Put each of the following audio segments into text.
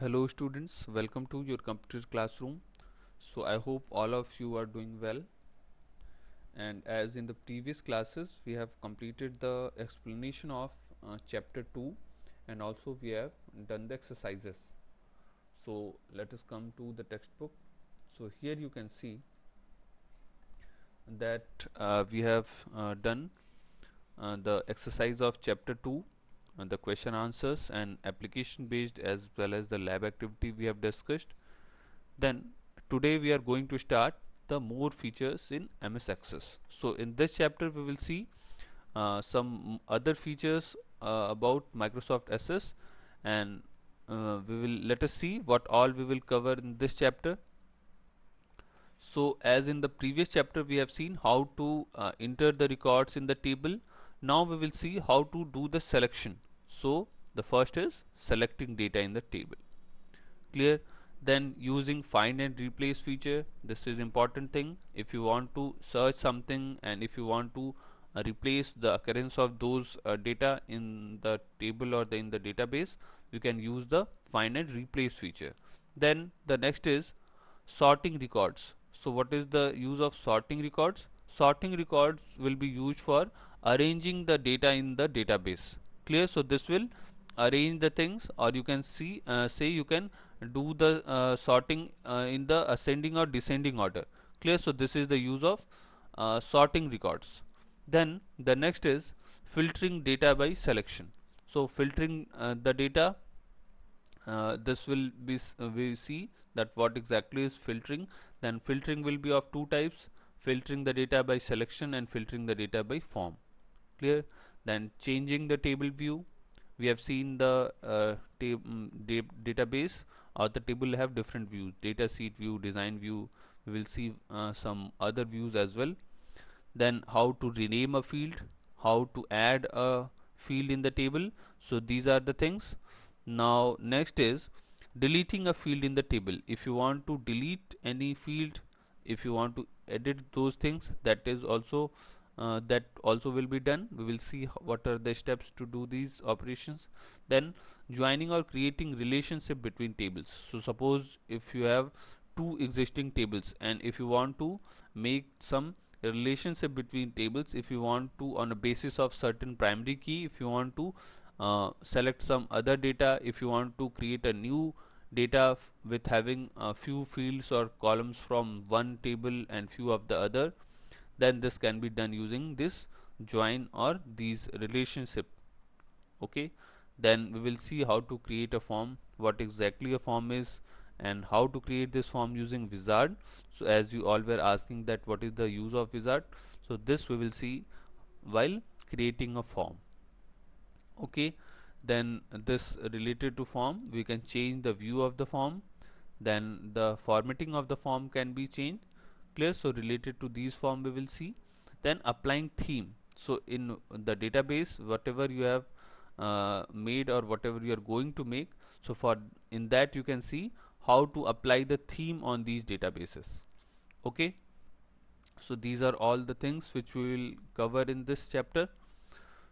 Hello students, welcome to your computer classroom. So I hope all of you are doing well. And as in the previous classes, we have completed the explanation of uh, chapter 2 and also we have done the exercises. So let us come to the textbook. So here you can see that uh, we have uh, done uh, the exercise of chapter 2 uh, the question answers and application based as well as the lab activity we have discussed then today we are going to start the more features in MS Access. So in this chapter we will see uh, some other features uh, about Microsoft Access and uh, we will let us see what all we will cover in this chapter. So as in the previous chapter we have seen how to uh, enter the records in the table. Now we will see how to do the selection so the first is selecting data in the table. Clear? Then using find and replace feature this is important thing. If you want to search something and if you want to uh, replace the occurrence of those uh, data in the table or the in the database you can use the find and replace feature. Then the next is sorting records. So what is the use of sorting records? Sorting records will be used for arranging the data in the database. Clear? So this will arrange the things or you can see uh, say you can do the uh, sorting uh, in the ascending or descending order. Clear? So this is the use of uh, sorting records. Then the next is filtering data by selection. So filtering uh, the data uh, this will be we see that what exactly is filtering then filtering will be of two types filtering the data by selection and filtering the data by form clear then changing the table view. We have seen the uh, mm, database. Or the table have different views data sheet view design view. We will see uh, some other views as well. Then how to rename a field how to add a field in the table. So these are the things. Now next is deleting a field in the table. If you want to delete any field if you want to edit those things that is also uh, that also will be done. We will see what are the steps to do these operations. Then joining or creating relationship between tables. So suppose if you have two existing tables and if you want to make some relationship between tables if you want to on a basis of certain primary key if you want to uh, select some other data if you want to create a new data with having a few fields or columns from one table and few of the other then this can be done using this join or these relationship. Okay? Then we will see how to create a form what exactly a form is and how to create this form using wizard. So as you all were asking that what is the use of wizard so this we will see while creating a form. Okay? Then this related to form we can change the view of the form. Then the formatting of the form can be changed clear so related to these form we will see. Then applying theme. So in the database whatever you have uh, made or whatever you are going to make so for in that you can see how to apply the theme on these databases. Okay? So these are all the things which we will cover in this chapter.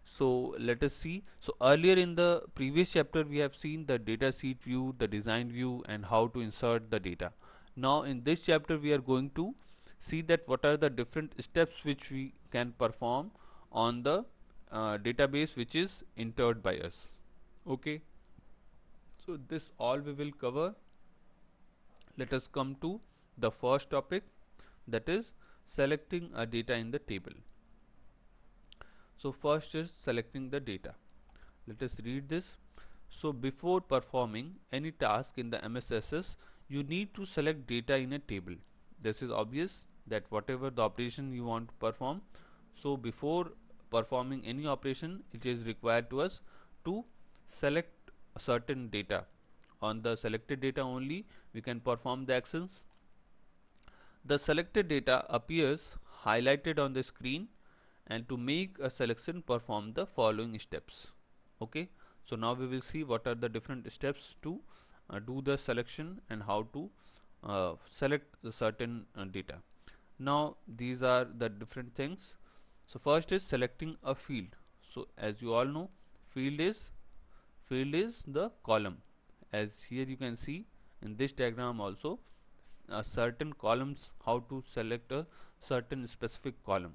So let us see. So earlier in the previous chapter we have seen the data sheet view the design view and how to insert the data. Now in this chapter we are going to see that what are the different steps which we can perform on the uh, database which is entered by us. Okay? So this all we will cover. Let us come to the first topic that is selecting a data in the table. So first is selecting the data. Let us read this. So before performing any task in the MS Access you need to select data in a table this is obvious that whatever the operation you want to perform so before performing any operation it is required to us to select certain data. On the selected data only we can perform the actions. The selected data appears highlighted on the screen and to make a selection perform the following steps. Okay? So now we will see what are the different steps to uh, do the selection and how to uh, select the certain uh, data. Now these are the different things. So first is selecting a field. So as you all know field is field is the column. As here you can see in this diagram also uh, certain columns how to select a certain specific column.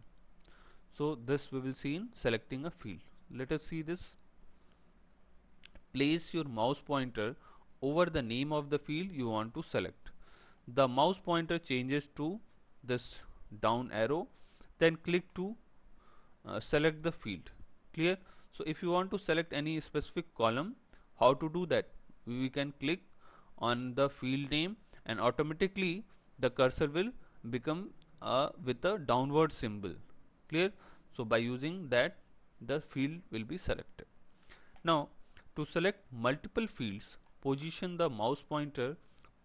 So this we will see in selecting a field. Let us see this. Place your mouse pointer over the name of the field you want to select the mouse pointer changes to this down arrow then click to uh, select the field. Clear? So if you want to select any specific column how to do that? We can click on the field name and automatically the cursor will become uh, with a downward symbol. Clear? So by using that the field will be selected. Now to select multiple fields position the mouse pointer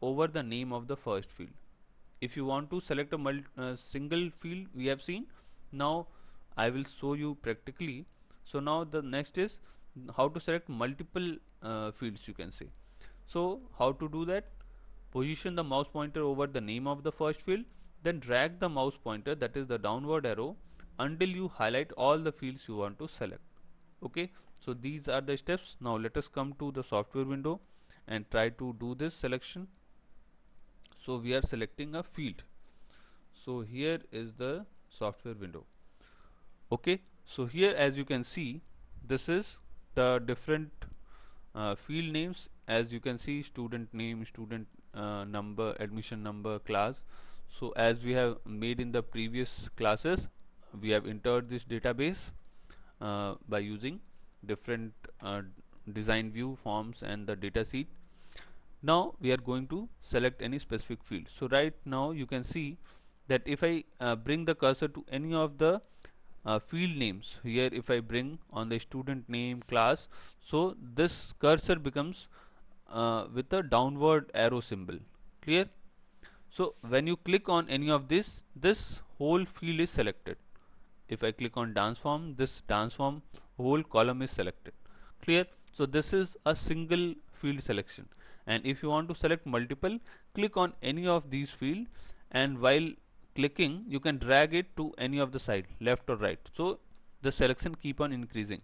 over the name of the first field. If you want to select a uh, single field we have seen now I will show you practically. So now the next is how to select multiple uh, fields you can say. So how to do that? Position the mouse pointer over the name of the first field then drag the mouse pointer that is the downward arrow until you highlight all the fields you want to select. Okay? So these are the steps. Now let us come to the software window and try to do this selection so we are selecting a field. So here is the software window. Okay? So here as you can see this is the different uh, field names. As you can see student name student uh, number admission number class. So as we have made in the previous classes we have entered this database uh, by using different uh, design view forms and the data sheet now we are going to select any specific field. So right now you can see that if I uh, bring the cursor to any of the uh, field names here if I bring on the student name class so this cursor becomes uh, with a downward arrow symbol. Clear? So when you click on any of this this whole field is selected. If I click on dance form this dance form whole column is selected. Clear? So this is a single field selection and if you want to select multiple click on any of these field. And while clicking you can drag it to any of the side left or right. So the selection keep on increasing.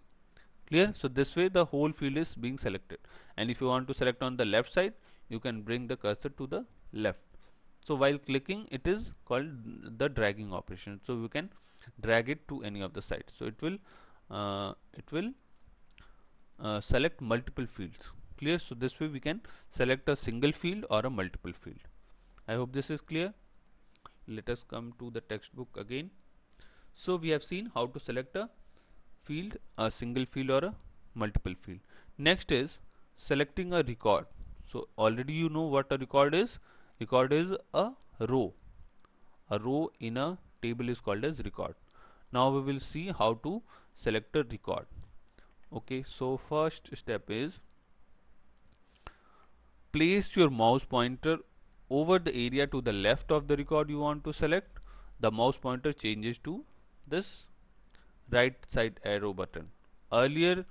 Clear? So this way the whole field is being selected. And if you want to select on the left side you can bring the cursor to the left. So while clicking it is called the dragging operation. So we can drag it to any of the sites so it will uh, it will uh, select multiple fields clear so this way we can select a single field or a multiple field. I hope this is clear. Let us come to the textbook again. So we have seen how to select a field a single field or a multiple field. Next is selecting a record. So already you know what a record is. Record is a row. A row in a table is called as record. Now we will see how to select a record. Okay so first step is place your mouse pointer over the area to the left of the record you want to select. The mouse pointer changes to this right side arrow button. Earlier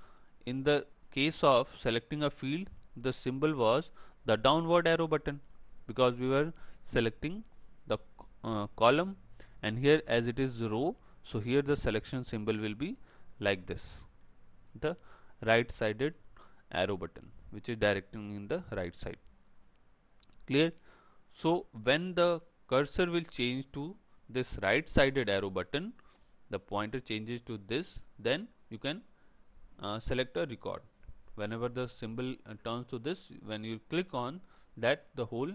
in the case of selecting a field the symbol was the downward arrow button because we were selecting the uh, column and here as it is row so here the selection symbol will be like this the right sided arrow button which is directing in the right side. Clear? So when the cursor will change to this right sided arrow button the pointer changes to this then you can uh, select a record. Whenever the symbol uh, turns to this when you click on that the whole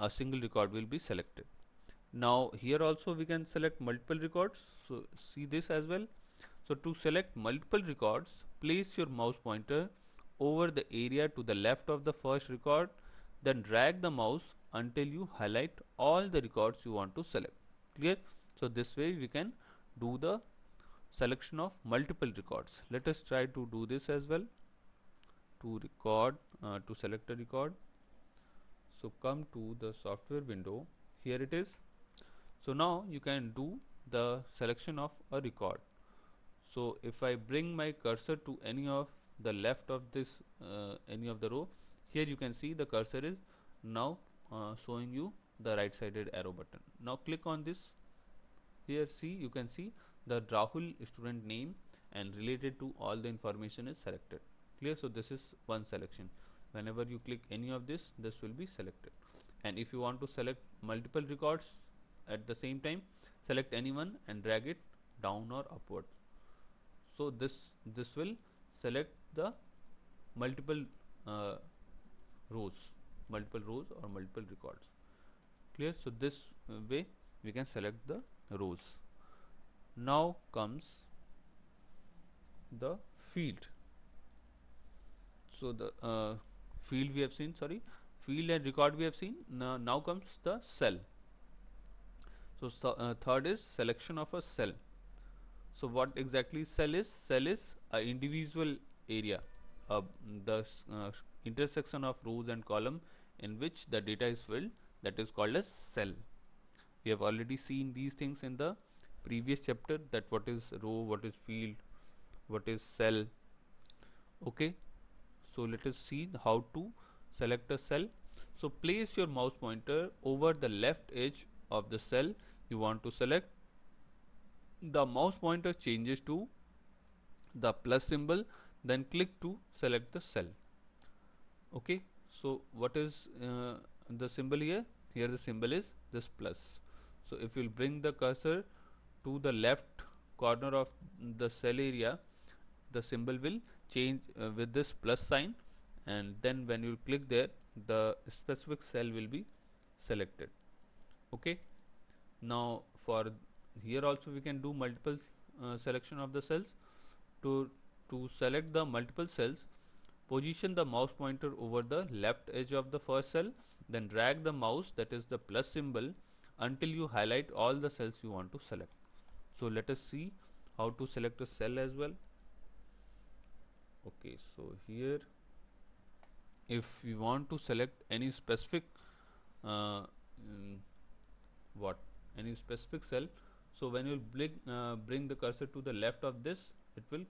a single record will be selected. Now here also we can select multiple records. So see this as well. So to select multiple records place your mouse pointer over the area to the left of the first record then drag the mouse until you highlight all the records you want to select. Clear? So this way we can do the selection of multiple records. Let us try to do this as well. To record uh, to select a record. So come to the software window. Here it is. So now you can do the selection of a record. So if I bring my cursor to any of the left of this uh, any of the row. Here you can see the cursor is now uh, showing you the right sided arrow button. Now click on this. Here see you can see the Rahul student name and related to all the information is selected. Clear? So this is one selection. Whenever you click any of this this will be selected. And if you want to select multiple records at the same time select anyone and drag it down or upward. So this this will select the multiple uh, rows multiple rows or multiple records. Clear? So this way we can select the rows. Now comes the field. So the uh, field we have seen sorry field and record we have seen. Now, now comes the cell. So, uh, third is selection of a cell. So what exactly cell is? Cell is a individual area uh, the uh, intersection of rows and column in which the data is filled that is called as cell. We have already seen these things in the previous chapter that what is row what is field what is cell. Okay? So let us see how to select a cell. So place your mouse pointer over the left edge of the cell. You want to select. The mouse pointer changes to the plus symbol then click to select the cell. Okay so what is uh, the symbol here? Here the symbol is this plus. So if you'll bring the cursor to the left corner of the cell area the symbol will change uh, with this plus sign. And then when you click there the specific cell will be selected. Okay now for here also we can do multiple uh, selection of the cells to to select the multiple cells position the mouse pointer over the left edge of the first cell then drag the mouse that is the plus symbol until you highlight all the cells you want to select. So let us see how to select a cell as well. Okay so here if we want to select any specific uh, mm, what any specific cell so when you bring, uh, bring the cursor to the left of this it will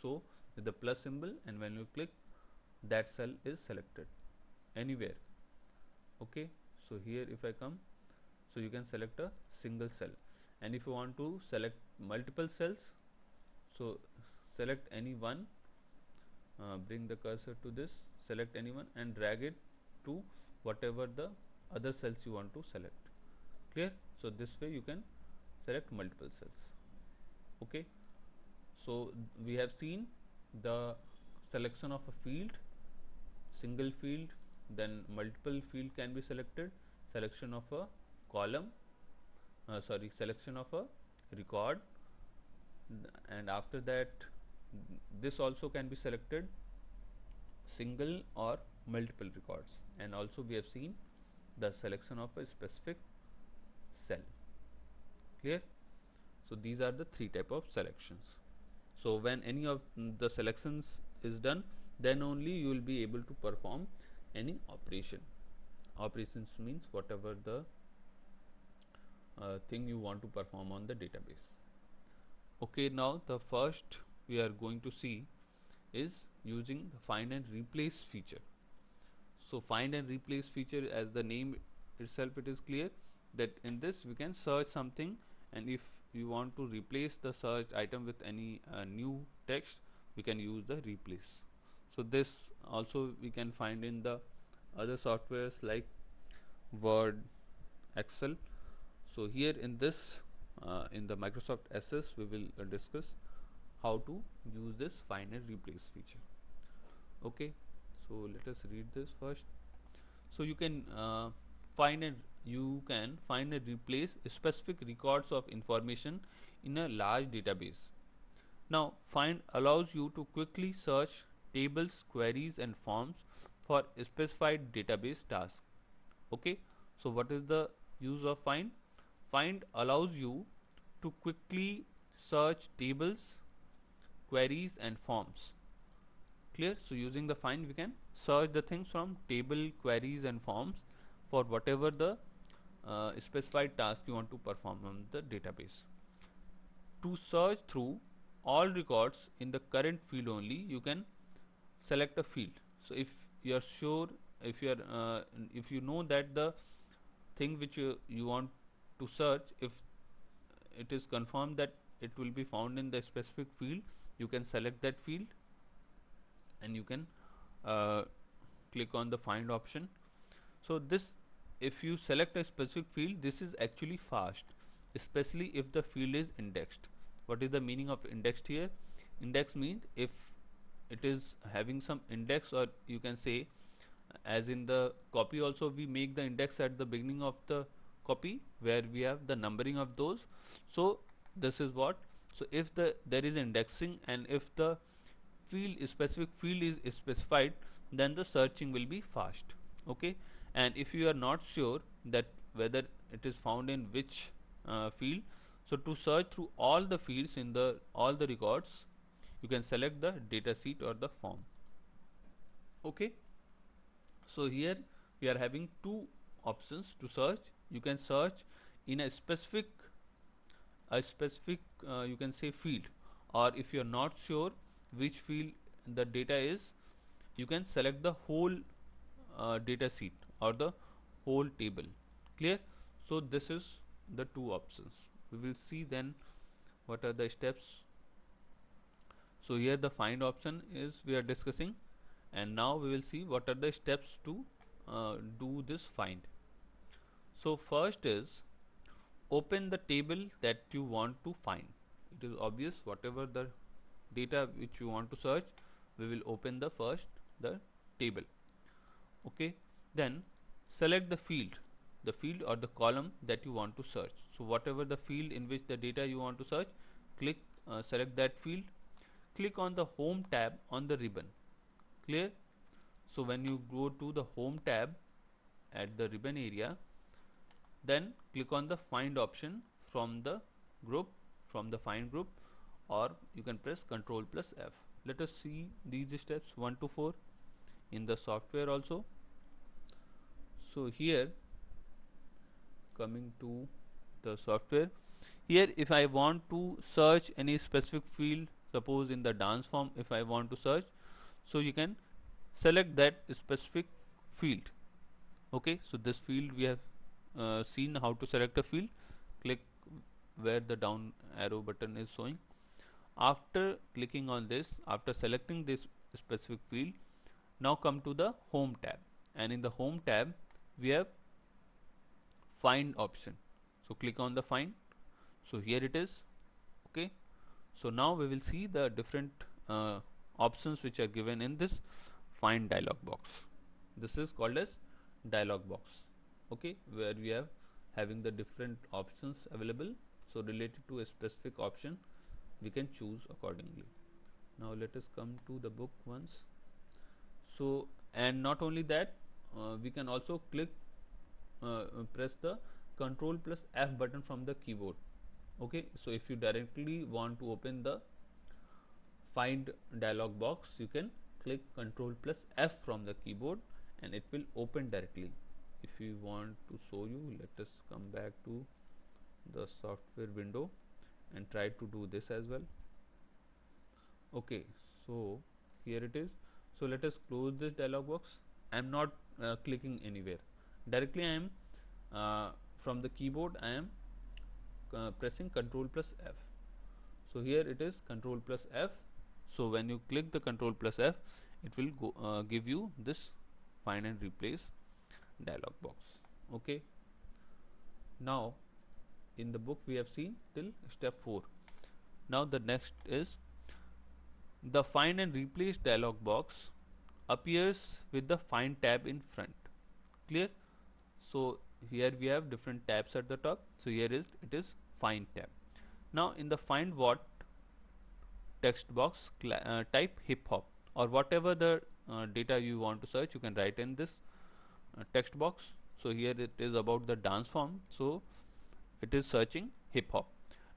show with the plus symbol and when you click that cell is selected anywhere. Okay? So here if I come so you can select a single cell. And if you want to select multiple cells so select any one uh, bring the cursor to this select anyone and drag it to whatever the other cells you want to select. Clear? So this way you can select multiple cells. Okay so we have seen the selection of a field single field then multiple field can be selected selection of a column uh, sorry selection of a record and after that this also can be selected single or multiple records. And also we have seen the selection of a specific cell. Clear? So these are the three type of selections so when any of the selections is done then only you will be able to perform any operation. Operations means whatever the uh, thing you want to perform on the database. Okay now the first we are going to see is using the find and replace feature. So find and replace feature as the name itself it is clear that in this we can search something and if you want to replace the search item with any uh, new text we can use the replace. So this also we can find in the other softwares like word excel. So here in this uh, in the microsoft Access we will uh, discuss how to use this find and replace feature. Okay so let us read this first. So you can uh, find and you can find and replace specific records of information in a large database. Now find allows you to quickly search tables queries and forms for specified database task okay? So what is the use of find? Find allows you to quickly search tables queries and forms. Clear? So using the find we can search the things from table queries and forms for whatever the uh, specified task you want to perform on the database. To search through all records in the current field only you can select a field. So if you are sure if you are uh, if you know that the thing which you, you want to search if it is confirmed that it will be found in the specific field you can select that field and you can uh, click on the find option. So this if you select a specific field this is actually fast especially if the field is indexed. What is the meaning of indexed here? Index means if it is having some index or you can say as in the copy also we make the index at the beginning of the copy where we have the numbering of those. So this is what so if the there is indexing and if the field specific field is specified then the searching will be fast okay and if you are not sure that whether it is found in which uh, field so to search through all the fields in the all the records you can select the data sheet or the form. Okay? So here we are having two options to search. You can search in a specific a specific uh, you can say field. Or if you are not sure which field the data is you can select the whole uh, data sheet or the whole table. Clear? So this is the two options. We will see then what are the steps. So here the find option is we are discussing and now we will see what are the steps to uh, do this find. So first is open the table that you want to find. It is obvious whatever the data which you want to search we will open the first the table. Okay then select the field. The field or the column that you want to search. So whatever the field in which the data you want to search click uh, select that field. Click on the home tab on the ribbon. Clear? So when you go to the home tab at the ribbon area then click on the find option from the group from the find group or you can press Ctrl plus F. Let us see these steps 1 to 4 in the software also so here coming to the software here if I want to search any specific field suppose in the dance form if I want to search so you can select that specific field. Okay so this field we have uh, seen how to select a field. Click where the down arrow button is showing. After clicking on this after selecting this specific field now come to the home tab. And in the home tab we have find option. So click on the find. So here it is. Okay. So now we will see the different uh, options which are given in this find dialog box. This is called as dialog box. Okay. Where we have having the different options available. So related to a specific option we can choose accordingly. Now let us come to the book once. So and not only that we can also click uh, press the control plus F button from the keyboard. Okay so if you directly want to open the find dialog box you can click control plus F from the keyboard and it will open directly. If we want to show you let us come back to the software window and try to do this as well. Okay so here it is. So let us close this dialog box. I am not uh, clicking anywhere. Directly I am uh, from the keyboard I am uh, pressing control plus F. So here it is control plus F. So when you click the control plus F it will go uh, give you this find and replace dialog box. Okay? Now in the book we have seen till step 4 now the next is the find and replace dialog box appears with the find tab in front. Clear? So here we have different tabs at the top. So here is it is find tab. Now in the find what text box uh, type hip hop or whatever the uh, data you want to search you can write in this uh, text box. So here it is about the dance form. So it is searching hip hop.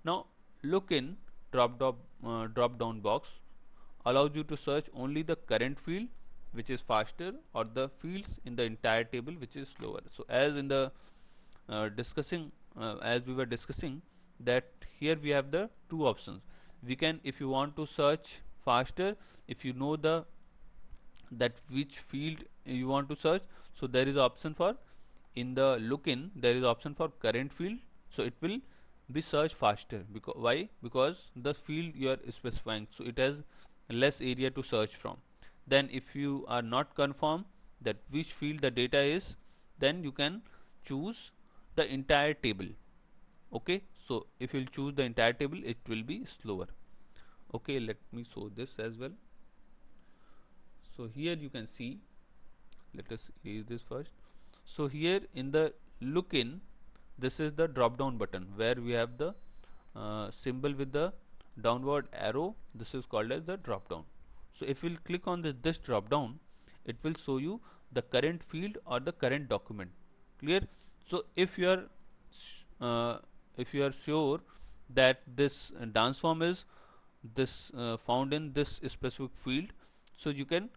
Now look in drop drop uh, drop down box. Allows you to search only the current field which is faster or the fields in the entire table which is slower. So as in the uh, discussing uh, as we were discussing that here we have the two options. We can if you want to search faster if you know the that which field you want to search so there is option for in the look in there is option for current field. So it will be search faster. Because why? Because the field you are specifying. So it has less area to search from then if you are not confirm that which field the data is then you can choose the entire table. Okay? So if you'll choose the entire table it will be slower. Okay? Let me show this as well. So here you can see. Let us erase this first. So here in the look in this is the drop down button where we have the uh, symbol with the downward arrow. This is called as the drop down so if we'll click on this, this drop down it will show you the current field or the current document. Clear? So if you are uh, if you are sure that this dance form is this uh, found in this specific field so you can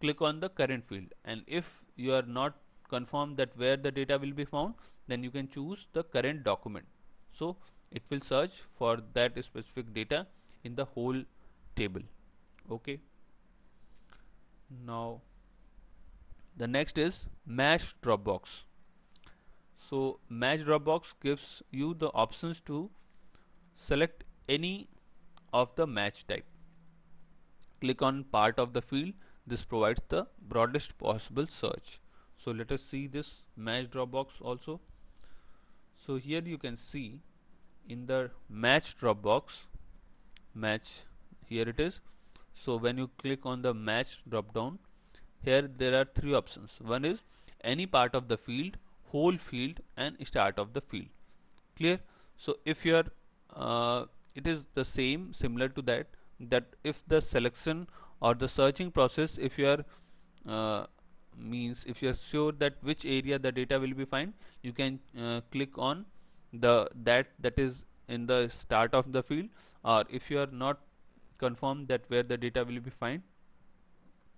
click on the current field. And if you are not confirmed that where the data will be found then you can choose the current document. So it will search for that specific data in the whole table. Okay now the next is match Dropbox. So match Dropbox gives you the options to select any of the match type. Click on part of the field. This provides the broadest possible search. So let us see this match Dropbox also. So here you can see in the match Dropbox match here it is so when you click on the match drop down here there are three options. One is any part of the field whole field and start of the field. Clear? So if you are uh, it is the same similar to that that if the selection or the searching process if you are uh, means if you are sure that which area the data will be find you can uh, click on the that that is in the start of the field. Or if you are not confirmed that where the data will be find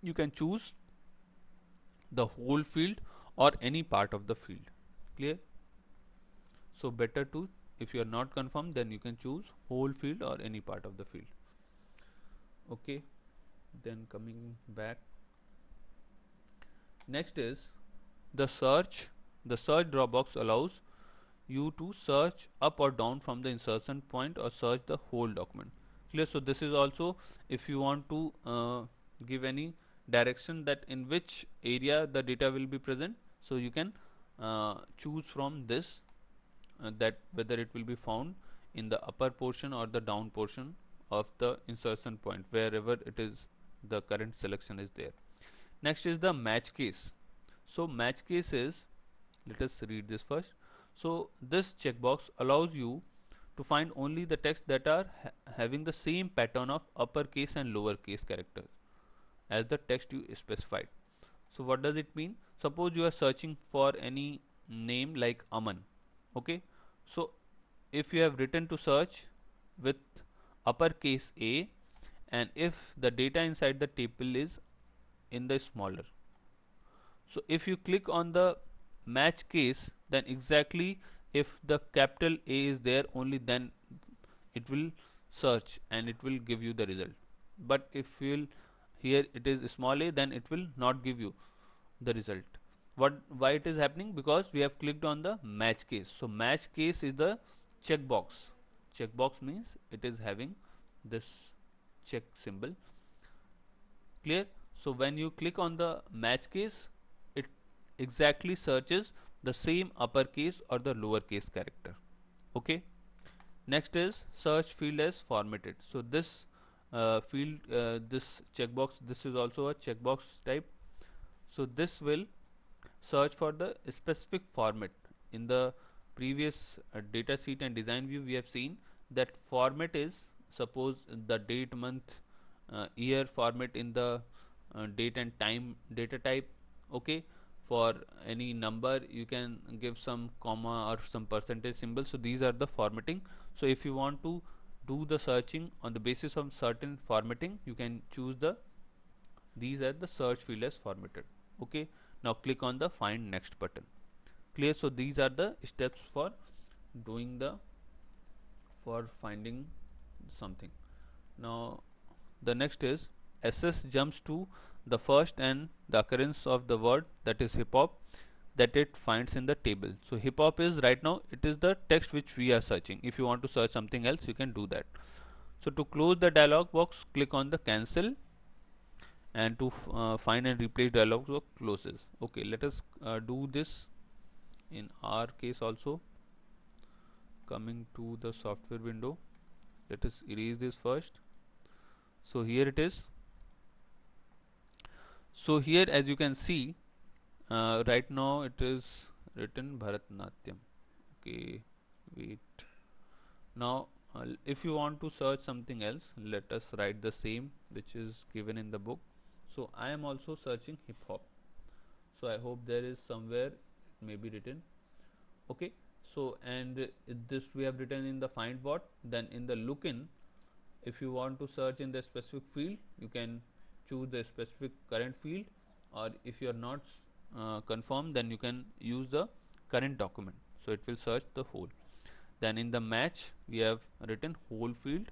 you can choose the whole field or any part of the field. Clear? So better to if you are not confirmed then you can choose whole field or any part of the field. Okay? Then coming back. Next is the search the search drop box allows you to search up or down from the insertion point or search the whole document clear so this is also if you want to uh, give any direction that in which area the data will be present. So you can uh, choose from this uh, that whether it will be found in the upper portion or the down portion of the insertion point wherever it is the current selection is there. Next is the match case. So match case is let us read this first. So this checkbox allows you to find only the text that are ha having the same pattern of uppercase and lowercase characters as the text you specified. So what does it mean? Suppose you are searching for any name like Aman okay? So if you have written to search with uppercase A and if the data inside the table is in the smaller. So if you click on the match case then exactly if the capital A is there only then it will search and it will give you the result. But if you will here it is small a then it will not give you the result. What why it is happening? Because we have clicked on the match case. So match case is the checkbox. Checkbox means it is having this check symbol. Clear? So when you click on the match case it exactly searches the same uppercase or the lowercase character. Okay? Next is search field as formatted. So this uh, field uh, this checkbox this is also a checkbox type. So this will search for the specific format. In the previous uh, data sheet and design view we have seen that format is suppose the date month uh, year format in the uh, date and time data type. Okay for any number you can give some comma or some percentage symbol. So these are the formatting. So if you want to do the searching on the basis of certain formatting you can choose the these are the search field as formatted. Okay? Now click on the find next button. Clear? So these are the steps for doing the for finding something. Now the next is Access jumps to the first and the occurrence of the word that is hip hop that it finds in the table. So hip hop is right now it is the text which we are searching. If you want to search something else you can do that. So to close the dialog box click on the cancel and to uh, find and replace dialog box closes. Okay let us uh, do this in our case also. Coming to the software window let us erase this first. So here it is so here as you can see uh, right now it is written Bharatnatyam. Okay wait. Now uh, if you want to search something else let us write the same which is given in the book. So I am also searching hip hop. So I hope there is somewhere it may be written. Okay so and this we have written in the find what? Then in the look in if you want to search in the specific field you can choose the specific current field or if you are not uh, confirmed then you can use the current document. So it will search the whole. Then in the match we have written whole field.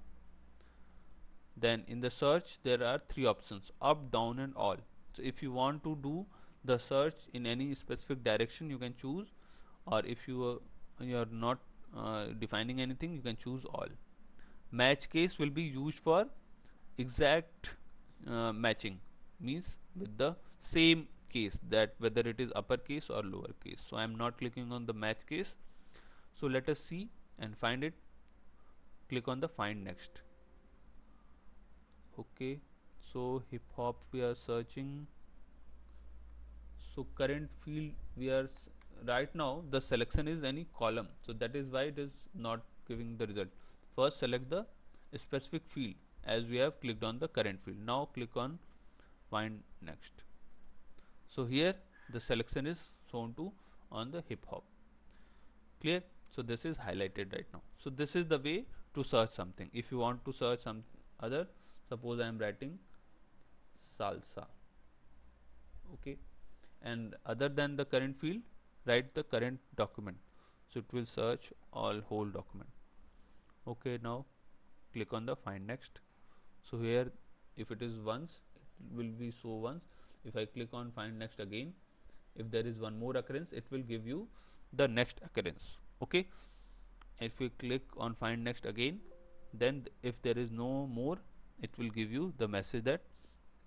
Then in the search there are three options up down and all. So if you want to do the search in any specific direction you can choose. Or if you are, you are not uh, defining anything you can choose all. Match case will be used for exact uh, matching means with the same case that whether it is uppercase or lowercase so I am not clicking on the match case. So let us see and find it. Click on the find next. Okay. So hip hop we are searching. So current field we are right now the selection is any column. So that is why it is not giving the result. First select the specific field as we have clicked on the current field. Now click on find next. So here the selection is shown to on the hip hop. Clear? So this is highlighted right now. So this is the way to search something. If you want to search some other suppose I am writing salsa. Okay? And other than the current field write the current document. So it will search all whole document. Okay now click on the find next so here if it is once it will be so once. If I click on find next again if there is one more occurrence it will give you the next occurrence. Okay? If we click on find next again then if there is no more it will give you the message that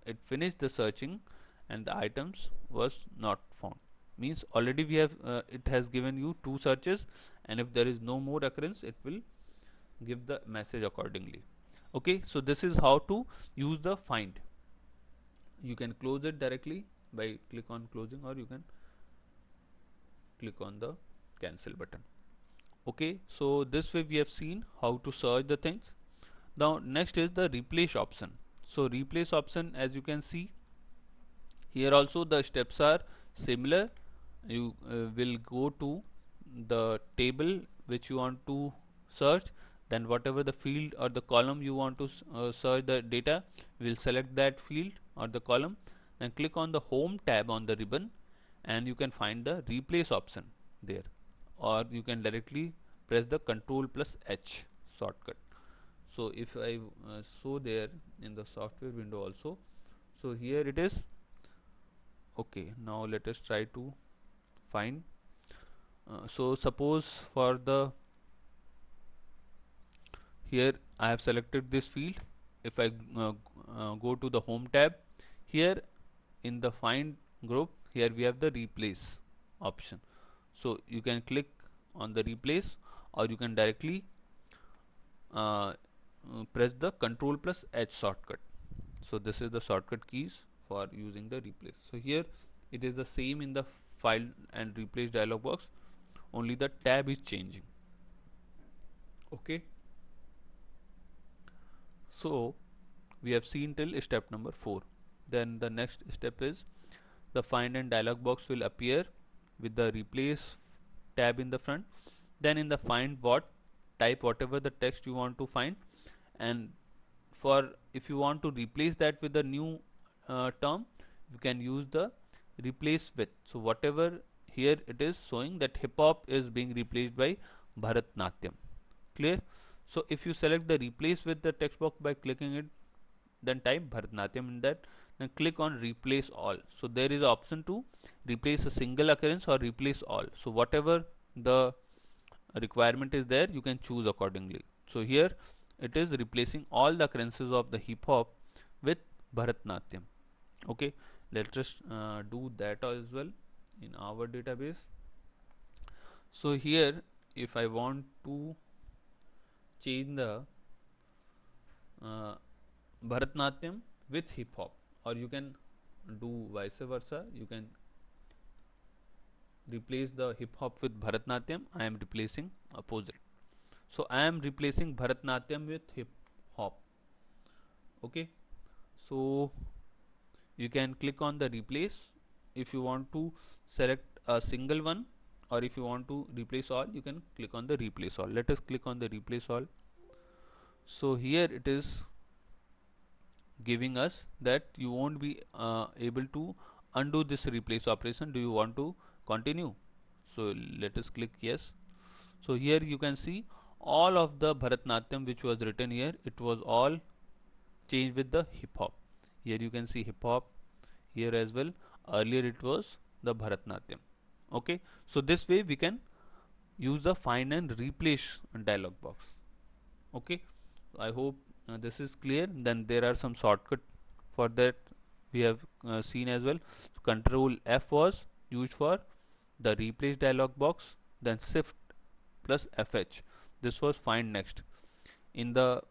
it finished the searching and the items was not found. Means already we have uh, it has given you two searches and if there is no more occurrence it will give the message accordingly okay so this is how to use the find. You can close it directly by click on closing or you can click on the cancel button. Okay so this way we have seen how to search the things. Now next is the replace option. So replace option as you can see here also the steps are similar. You uh, will go to the table which you want to search then whatever the field or the column you want to uh, search the data will select that field or the column then click on the home tab on the ribbon and you can find the replace option there. Or you can directly press the control plus H shortcut. So if I uh, show there in the software window also. So here it is. Okay now let us try to find. Uh, so suppose for the here I have selected this field. If I uh, uh, go to the home tab here in the find group here we have the replace option. So you can click on the replace or you can directly uh, press the control plus H shortcut. So this is the shortcut keys for using the replace. So here it is the same in the file and replace dialog box only the tab is changing. Okay so we have seen till step number 4 then the next step is the find and dialog box will appear with the replace tab in the front. Then in the find what type whatever the text you want to find. And for if you want to replace that with a new uh, term you can use the replace with. So whatever here it is showing that hip hop is being replaced by Bharatnatyam. Clear so if you select the replace with the text box by clicking it then type Bharatnatyam in that then click on replace all. So there is option to replace a single occurrence or replace all. So whatever the requirement is there you can choose accordingly. So here it is replacing all the occurrences of the hip hop with Bharatnatyam. Okay? Let us uh, do that as well in our database. So here if I want to change the Bharatnatyam with hip hop. Or you can do vice versa. You can replace the hip hop with Bharatnatyam. I am replacing opposite. So I am replacing Bharatnatyam with hip hop. Okay? So you can click on the replace. If you want to select a single one or if you want to replace all you can click on the replace all. Let us click on the replace all. So here it is giving us that you won't be uh, able to undo this replace operation. Do you want to continue? So let us click yes. So here you can see all of the Bharatnatyam which was written here it was all changed with the hip hop. Here you can see hip hop here as well. Earlier it was the Bharatnatyam okay? So this way we can use the find and replace dialog box. Okay? I hope uh, this is clear. Then there are some shortcut for that we have uh, seen as well. So control F was used for the replace dialog box then shift plus F4 this was find next. In the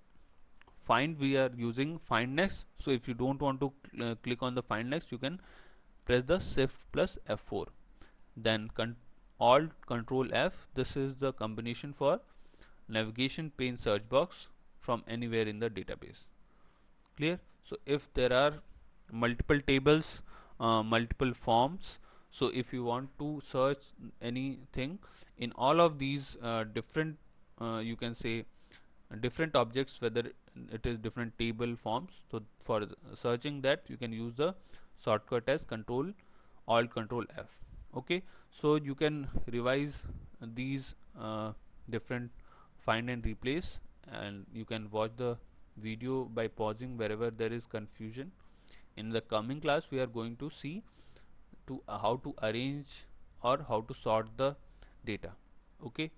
find we are using find next. So if you don't want to cl uh, click on the find next you can press the shift plus F4 then con alt control F this is the combination for navigation pane search box from anywhere in the database. Clear? So if there are multiple tables uh, multiple forms so if you want to search anything in all of these uh, different uh, you can say different objects whether it is different table forms so for searching that you can use the shortcut as control alt control F okay so you can revise these uh, different find and replace and you can watch the video by pausing wherever there is confusion. In the coming class we are going to see to uh, how to arrange or how to sort the data. Okay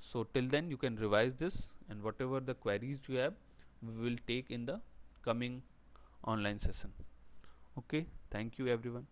so till then you can revise this and whatever the queries you have we will take in the coming online session. Okay thank you everyone